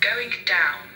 Going down.